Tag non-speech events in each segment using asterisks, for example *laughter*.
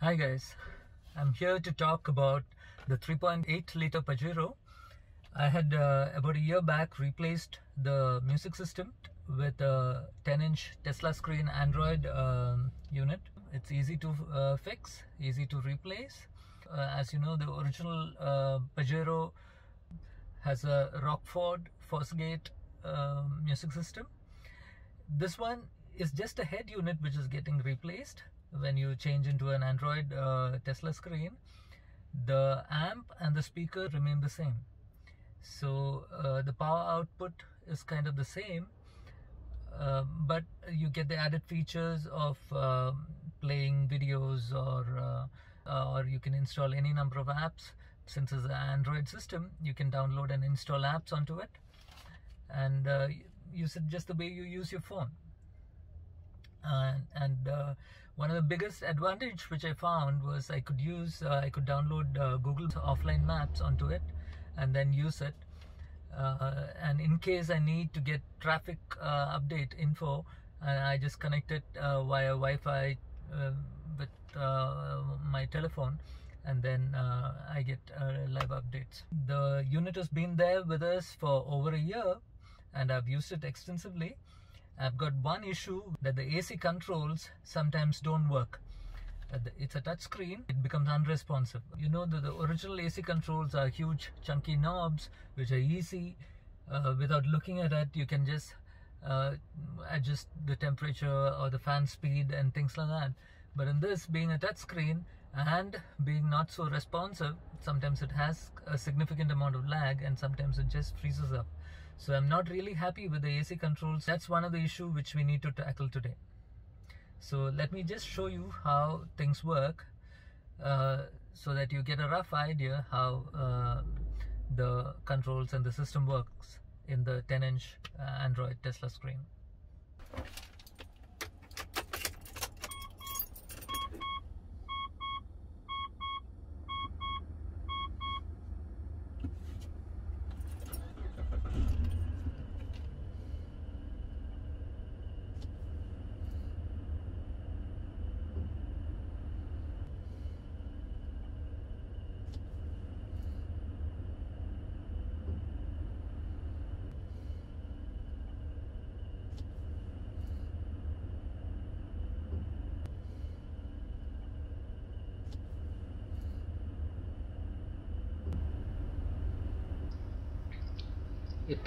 Hi guys, I'm here to talk about the 3.8 liter Pajero. I had uh, about a year back replaced the music system with a 10 inch Tesla screen Android um, unit. It's easy to uh, fix, easy to replace. Uh, as you know, the original uh, Pajero has a Rockford Fosgate um, music system. This one is just a head unit which is getting replaced when you change into an Android uh, Tesla screen. The amp and the speaker remain the same. So uh, the power output is kind of the same, uh, but you get the added features of um, playing videos or uh, or you can install any number of apps. Since it's an Android system, you can download and install apps onto it and uh, use it just the way you use your phone. And, and uh, one of the biggest advantage which I found was I could use, uh, I could download uh, Google's offline maps onto it and then use it. Uh, and in case I need to get traffic uh, update info, I just connect it via Wi-Fi with my telephone and then uh, I get uh, live updates. The unit has been there with us for over a year and I've used it extensively. I've got one issue that the AC controls sometimes don't work. It's a touch screen, it becomes unresponsive. You know that the original AC controls are huge chunky knobs which are easy. Uh, without looking at it, you can just uh, adjust the temperature or the fan speed and things like that. But in this being a touch screen, and being not so responsive sometimes it has a significant amount of lag and sometimes it just freezes up so i'm not really happy with the ac controls. That's one of the issue which we need to tackle today. So let me just show you how things work uh, so that you get a rough idea how uh, the controls and the system works in the 10 inch uh, android tesla screen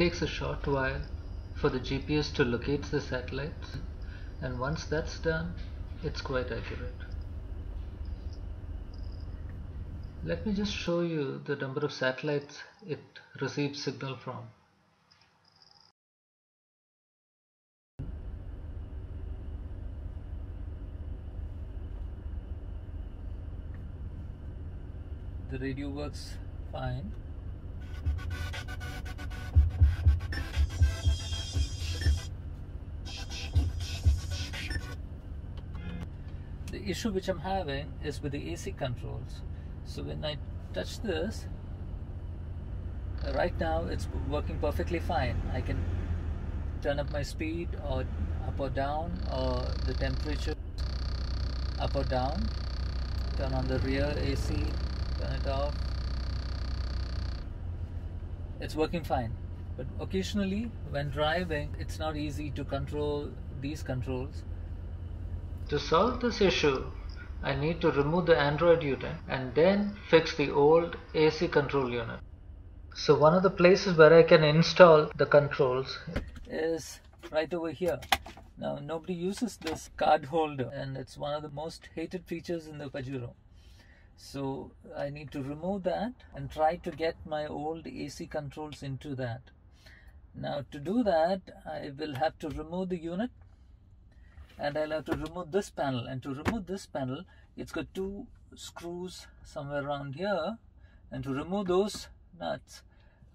takes a short while for the GPS to locate the satellites and once that's done it's quite accurate. Let me just show you the number of satellites it receives signal from. The radio works fine. The issue which I'm having is with the AC controls. So when I touch this, right now it's working perfectly fine. I can turn up my speed or up or down or the temperature up or down. Turn on the rear AC, turn it off. It's working fine. But occasionally when driving, it's not easy to control these controls to solve this issue, I need to remove the Android unit and then fix the old AC control unit. So one of the places where I can install the controls is right over here. Now nobody uses this card holder and it's one of the most hated features in the Pajero. So I need to remove that and try to get my old AC controls into that. Now to do that I will have to remove the unit and I'll have to remove this panel. And to remove this panel it's got two screws somewhere around here. And to remove those nuts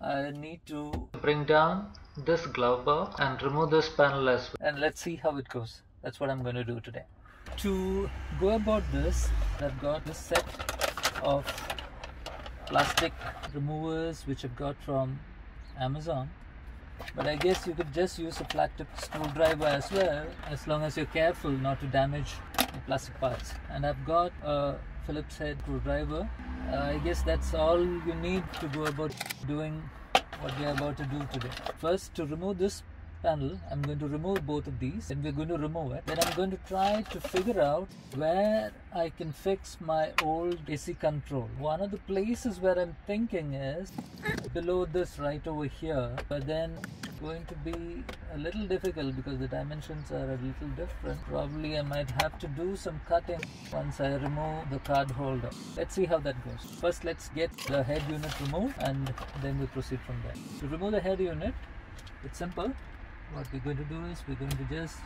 I need to bring down this glove box and remove this panel as well. And let's see how it goes. That's what I'm going to do today. To go about this I've got this set of plastic removers which I've got from Amazon but I guess you could just use a flat tip screwdriver as well as long as you're careful not to damage the plastic parts. And I've got a Phillips head screwdriver. Uh, I guess that's all you need to go about doing what we are about to do today. First to remove this panel I'm going to remove both of these and we're going to remove it. Then I'm going to try to figure out where I can fix my old AC control. One of the places where I'm thinking is below this right over here but then going to be a little difficult because the dimensions are a little different. Probably I might have to do some cutting once I remove the card holder. Let's see how that goes. First let's get the head unit removed and then we proceed from there. To remove the head unit it's simple what we're going to do is we're going to just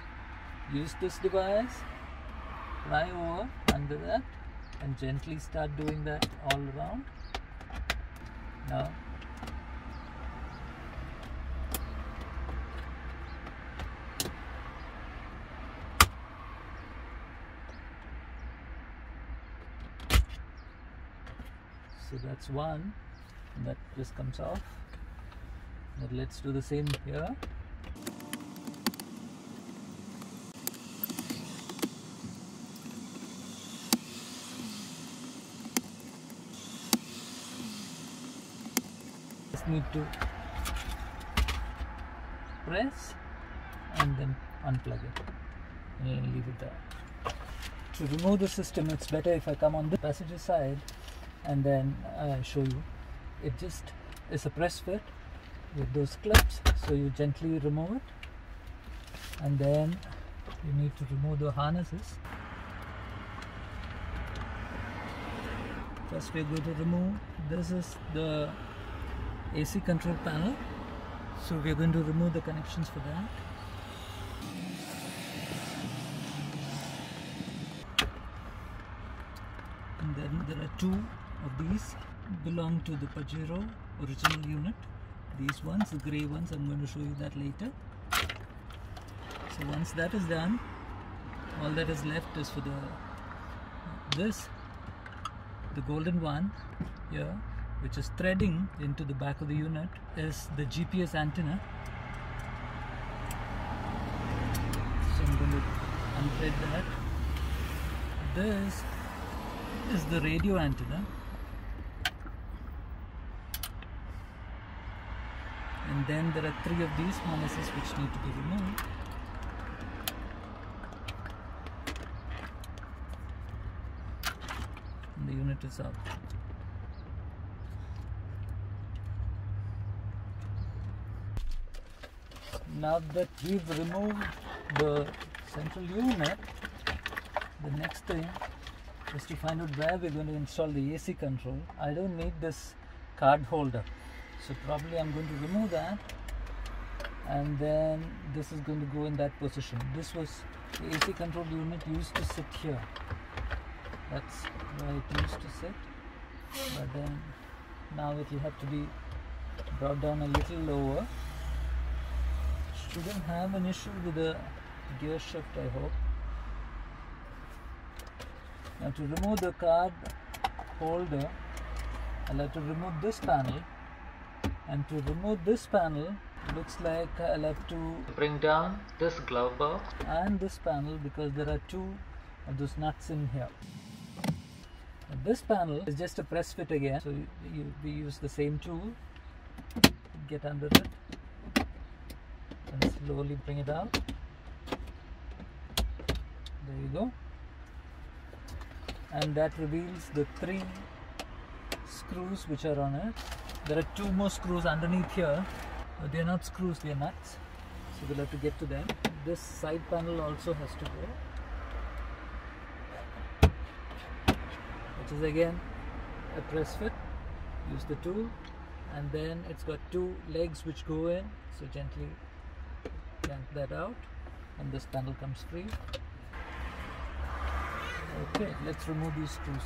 use this device fly over under that and gently start doing that all around. Now so that's one and that just comes off. But let's do the same here just need to press and then unplug it. And leave it there. To remove the system it's better if I come on the passenger side and then I show you. It just is a press fit with those clips so you gently remove it. And then you need to remove the harnesses. First we're going to remove this is the AC control panel. So we're going to remove the connections for that. And then there are two of these belong to the Pajero original unit. These ones the gray ones I'm going to show you that later. So once that is done all that is left is for the this the golden one here which is threading into the back of the unit is the GPS antenna. So I'm going to unthread that. This is the radio antenna. And then there are three of these harnesses which need to be removed. And the unit is up now that we've removed the central unit the next thing is to find out where we're going to install the AC control. I don't need this card holder. So probably I'm going to remove that and then this is going to go in that position. This was the AC control unit used to sit here. That's where it used to sit. But then now it will have to be brought down a little lower shouldn't have an issue with the gear shift I hope. Now to remove the card holder I'll have to remove this panel. And to remove this panel looks like I'll have to bring down this glove box and this panel because there are two of those nuts in here. This panel is just a press fit again. So you, you, we use the same tool get under it and slowly bring it out there you go. And that reveals the three screws which are on it. There are two more screws underneath here but they're not screws they're nuts. So we'll have to get to them. This side panel also has to go. Which is again a press fit. Use the tool. And then it's got two legs which go in. So gently that out and this panel comes free. Okay let's remove these screws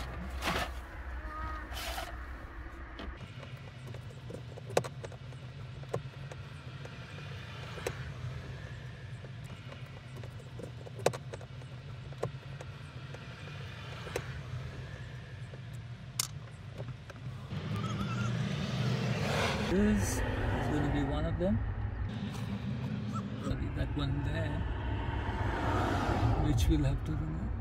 this is going to be one of them one there which we'll have to remove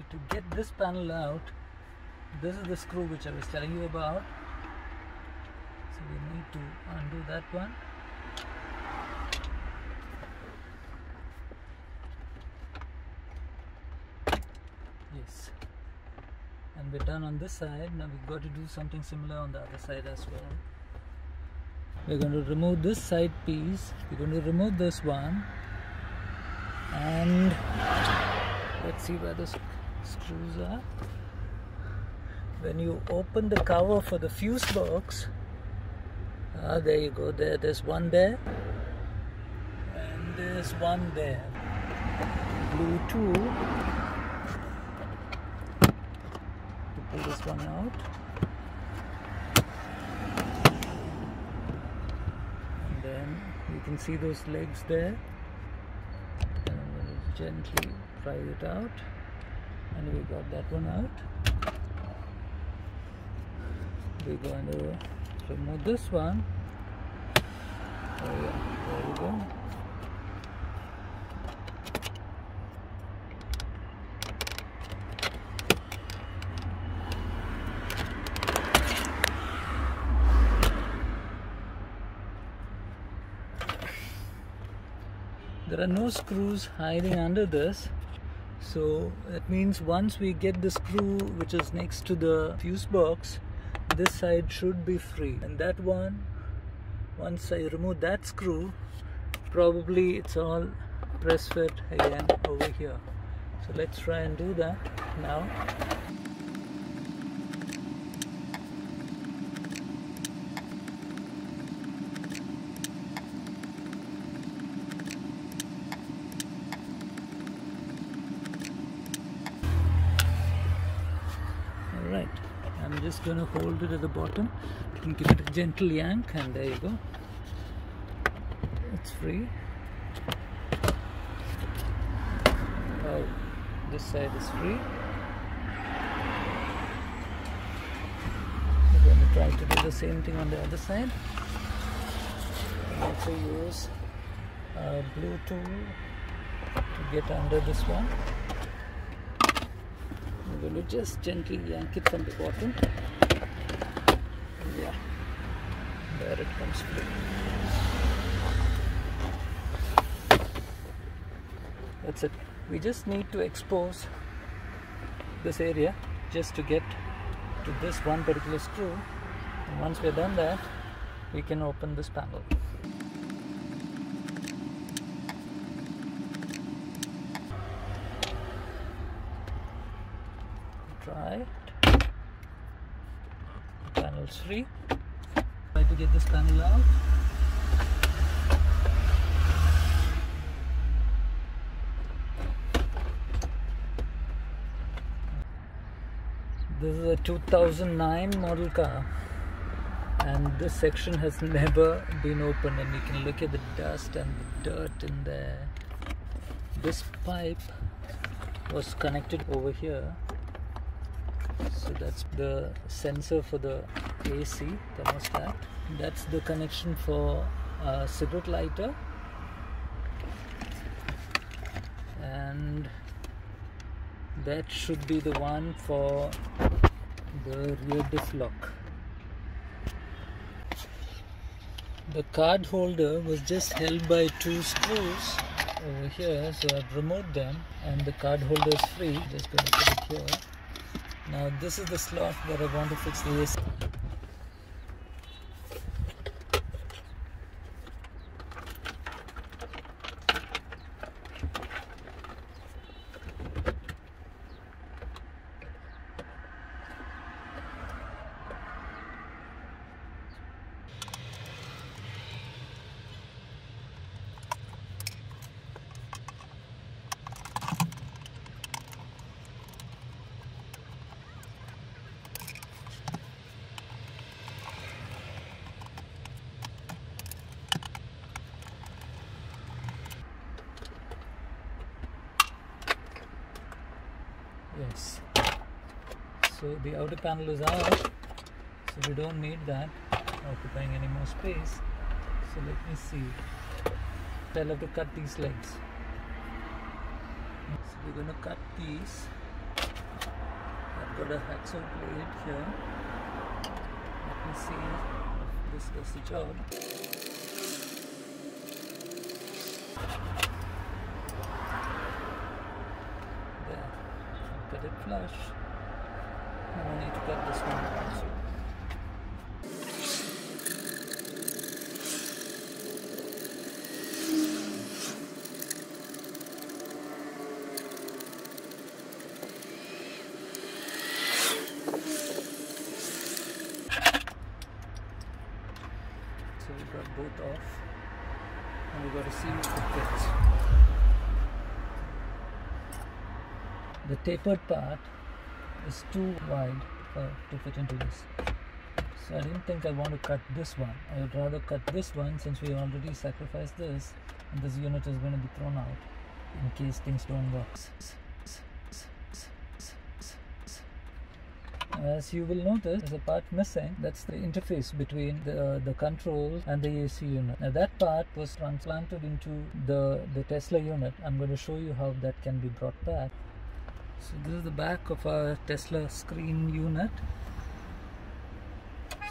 so to get this panel out this is the screw which I was telling you about. So we need to undo that one. Yes. And we're done on this side. Now we've got to do something similar on the other side as well. We're going to remove this side piece. We're going to remove this one. And let's see where the screws are when you open the cover for the fuse box ah there you go there there's one there and there's one there. Blue two. To pull this one out. And then you can see those legs there. And I'm going to gently pry it out and we got that one out. We're going to remove this one. Oh yeah. There we go. There are no screws hiding under this so that means once we get the screw which is next to the fuse box this side should be free. And that one once I remove that screw probably it's all press fit again over here. So let's try and do that now Just gonna hold it at the bottom and give it a gentle yank and there you go. It's free. Oh, this side is free. We're going to try to do the same thing on the other side. Also use a blue tool to get under this one. I'm going to just gently yank it from the bottom. That's it. We just need to expose this area just to get to this one particular screw. And once we're done that, we can open this panel. Try it. Panel 3 to get this panel out. This is a 2009 model car and this section has *laughs* never been opened and you can look at the dust and the dirt in there. This pipe was connected over here so that's the sensor for the AC thermostat that's the connection for a cigarette lighter. And that should be the one for the rear diff lock. The card holder was just held by two screws over here so I've removed them and the card holder is free. Just gonna put it here now this is the slot where I want to fix the AC. Yes. So the outer panel is out so we don't need that occupying any more space. So let me see. I'll have to cut these legs. So we're to cut these. I've got a hacksaw blade here. Let me see if this does the job there Cut it flush and I need to cut this one also. So we got both off. And we got to see if it. The tapered part is too wide for, to fit into this. So I didn't think I want to cut this one. I would rather cut this one since we already sacrificed this and this unit is going to be thrown out in case things don't work. As you will notice, there's a part missing. That's the interface between the, uh, the control and the AC unit. Now that part was transplanted into the, the Tesla unit. I'm going to show you how that can be brought back. So this is the back of our Tesla screen unit.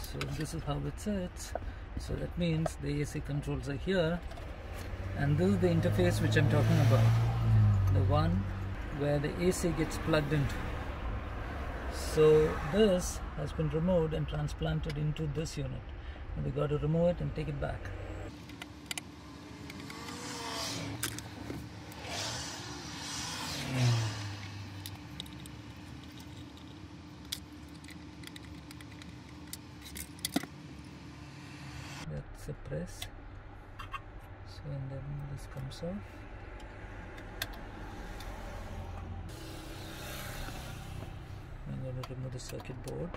So this is how it sits. So that means the AC controls are here. And this is the interface which I'm talking about. The one where the AC gets plugged into. So this has been removed and transplanted into this unit. And we got to remove it and take it back. That's a press. So and then I'm going to remove the circuit board.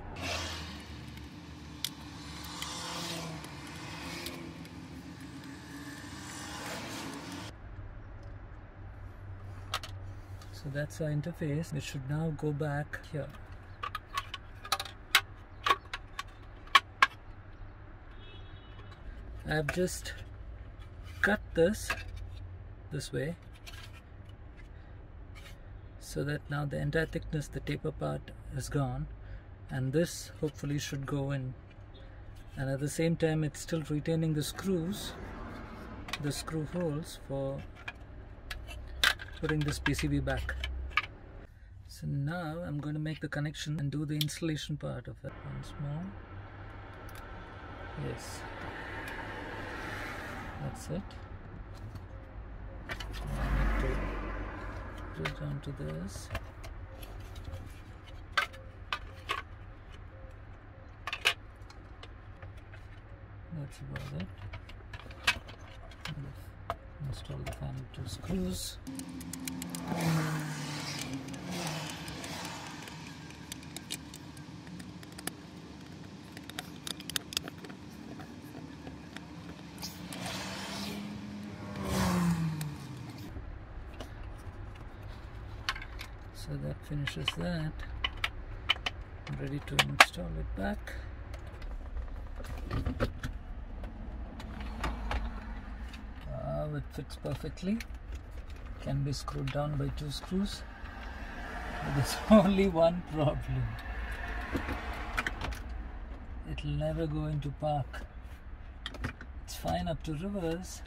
So that's our interface. It should now go back here. I've just cut this this way so that now the entire thickness the taper part is gone and this hopefully should go in. And at the same time it's still retaining the screws the screw holes for putting this PCB back. So now I'm going to make the connection and do the installation part of it once more. Yes. That's it now I need to it onto this. That's about it. Install the final two screws so that finishes that. I'm ready to install it back. Wow, it fits perfectly. Can be screwed down by two screws. There's *laughs* only one problem. It'll never go into park. It's fine up to reverse.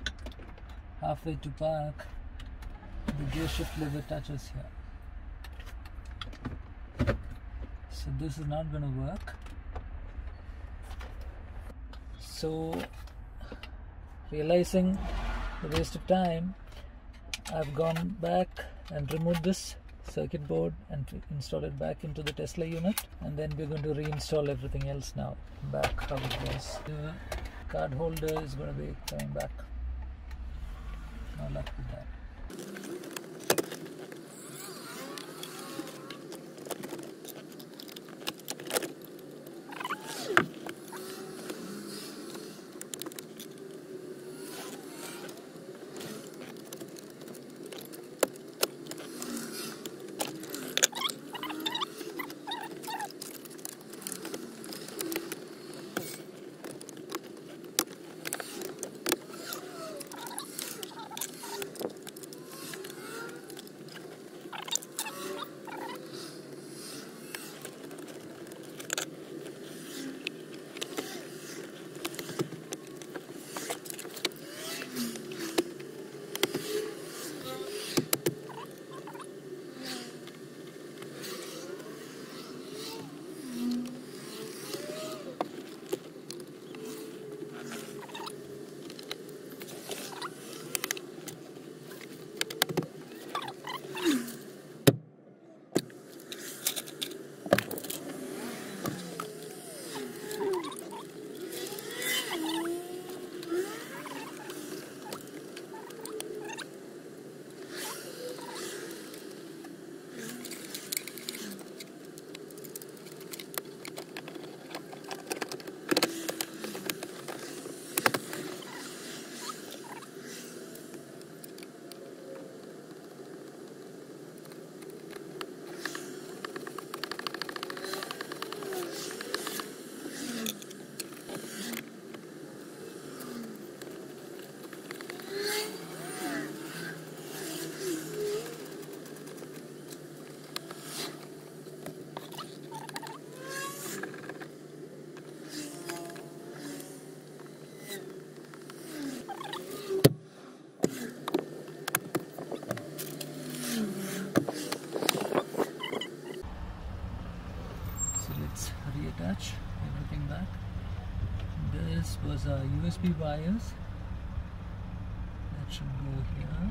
Halfway to park. The gear shift lever touches here so this is not going to work. So realizing the waste of time I've gone back and removed this circuit board and install it back into the Tesla unit and then we're going to reinstall everything else now back how it was. The card holder is going to be coming back. No luck with that So let's reattach everything back. This was a USB wires. That should go here.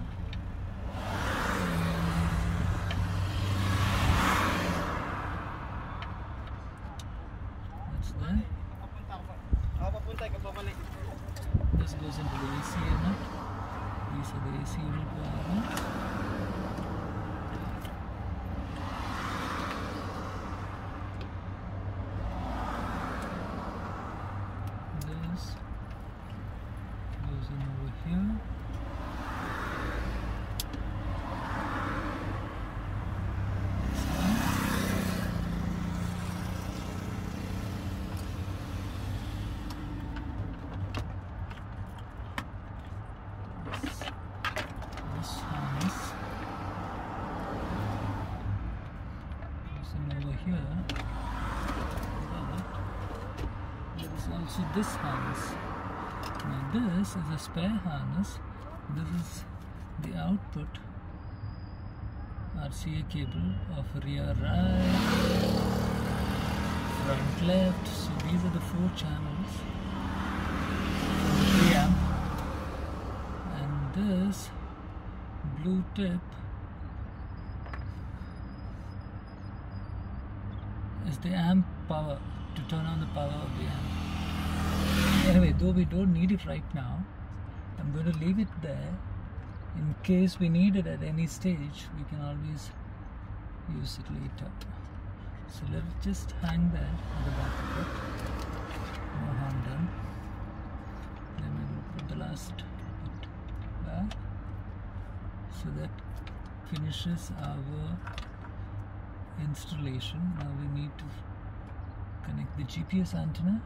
Is this harness. Now this is a spare harness. This is the output RCA cable of rear right front left. So these are the four channels. And this blue tip is the amp power to turn on the power of the amp though we don't need it right now I'm going to leave it there. In case we need it at any stage we can always use it later. So let's just hang there at the back of it. No harm done. Then we will put the last bit back so that finishes our installation. Now we need to connect the GPS antenna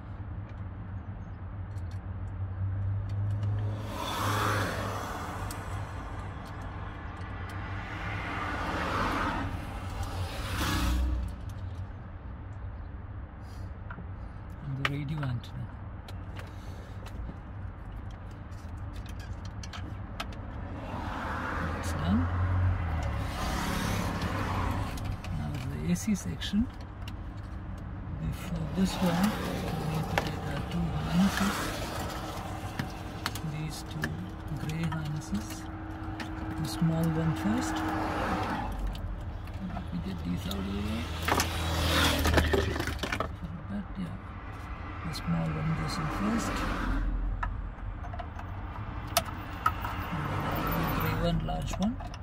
and the radio antenna It's done. Now the AC section. Before this one, we need to get our two harnesses. These two grey harnesses. The small one first. Let me get these out of the way. That, yeah. The small one goes in first. the grey one, large one.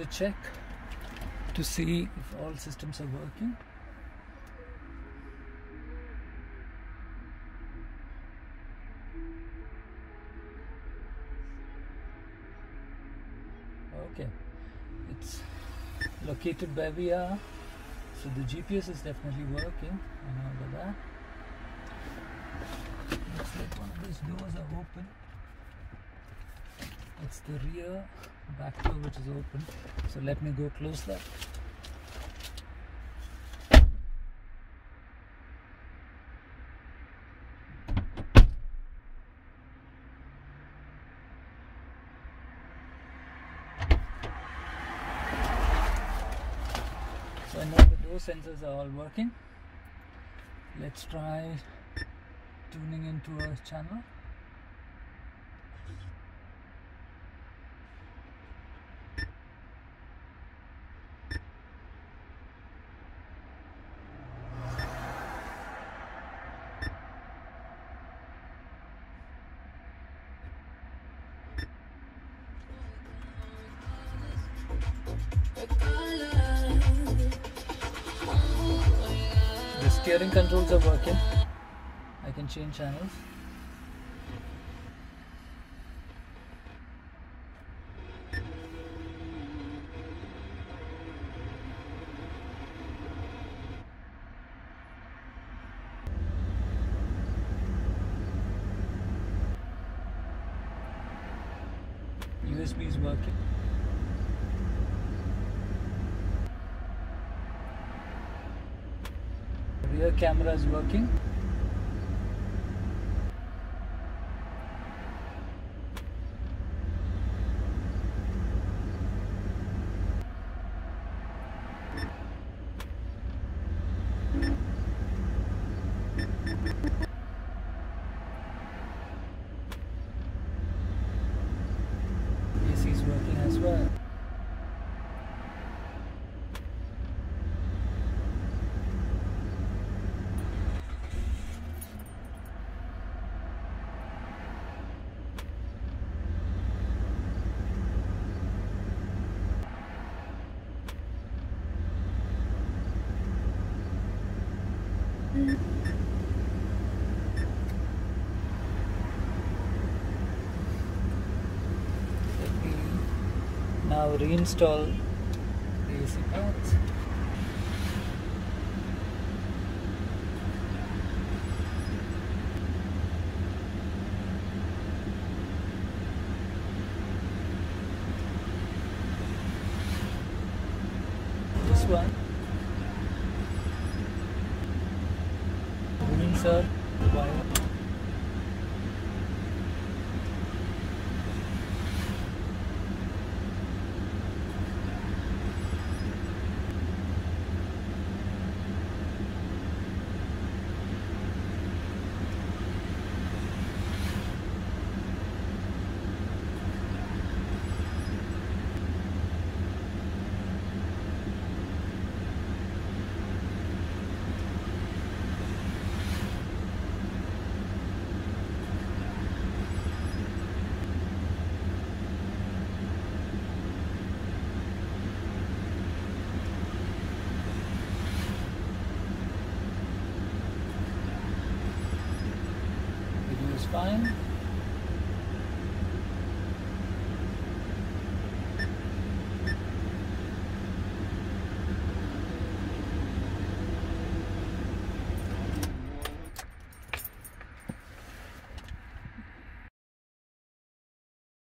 To check to see if all systems are working. Okay, it's located where we are, so the GPS is definitely working. I know that. Looks like one of these doors are open. It's the rear back door which is open. So let me go close that. So I know the door sensors are all working. Let's try tuning into a channel. steering controls are working. I can change channels. camera is working. reinstall